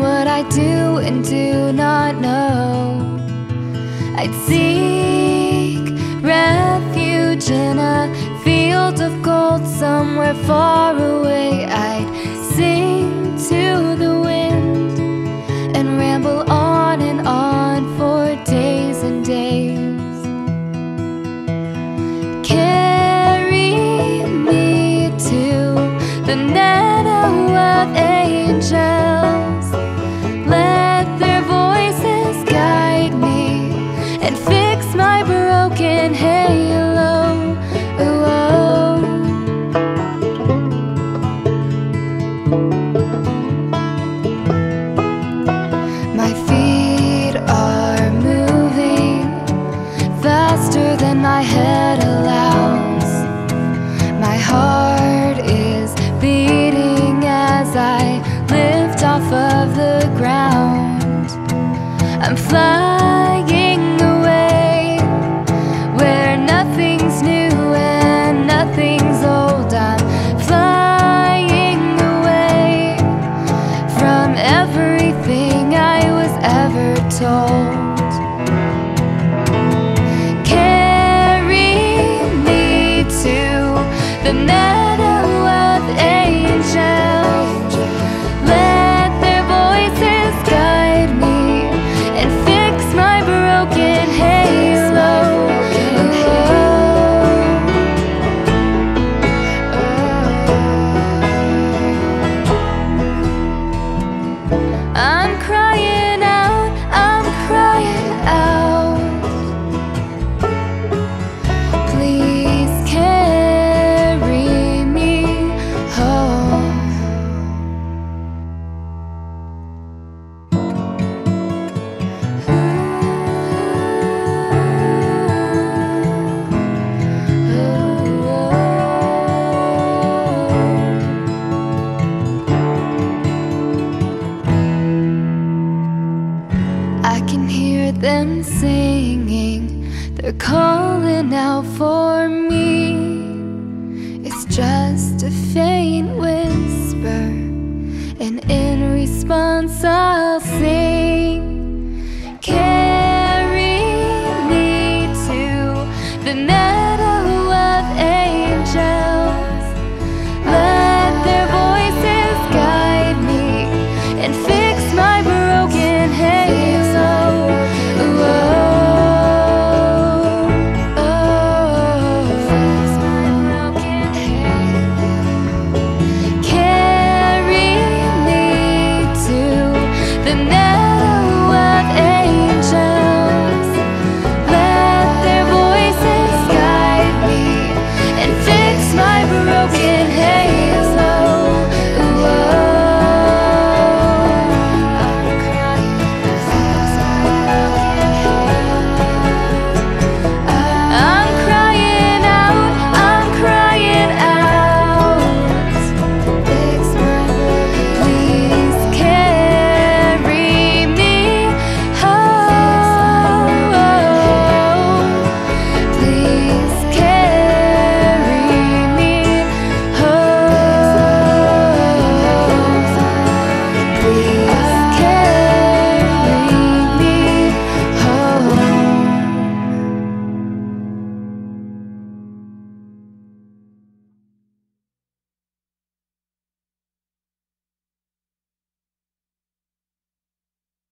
what I do and do not know. I'd seek refuge in a field of gold somewhere far them singing, they're calling out for me. It's just a faint whisper, and in response, I'll sing.